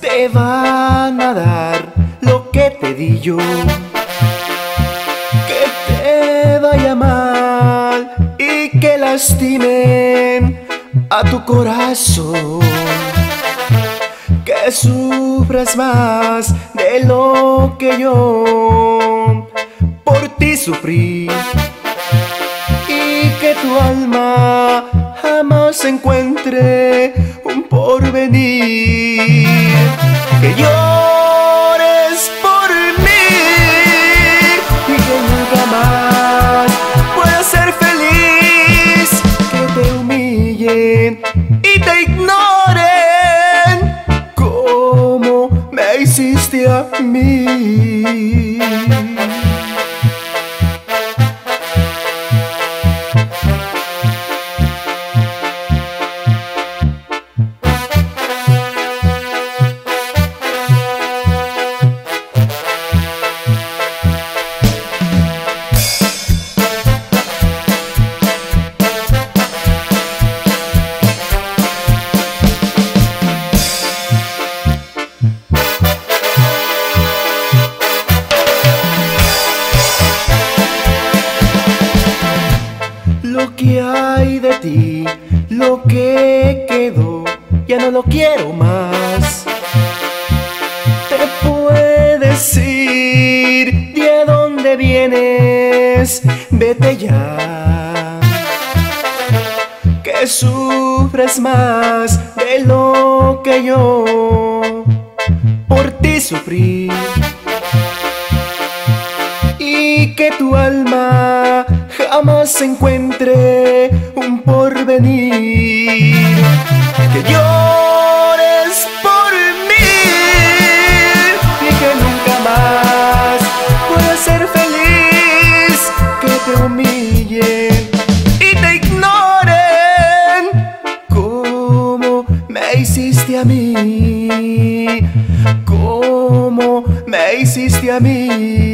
te van a dar lo que te di yo. Que te vaya mal y que lastimen a tu corazón. Que sufras más de lo que yo por ti sufrí y que tu alma jamás encuentre un porvenir. Que llores por mí y que nunca más puedas ser feliz. Que te humillen y te ignoren como me hiciste a mí. Ti, lo que quedó, ya no lo quiero más. Te puedes ir de dónde vienes, vete ya. Que sufres más de lo que yo por ti sufrí y que tu alma jamás encuentre un porvenir. Que llores por mí y que nunca más puedas ser feliz. Que te humillen y te ignoren como me hiciste a mí. Como me hiciste a mí.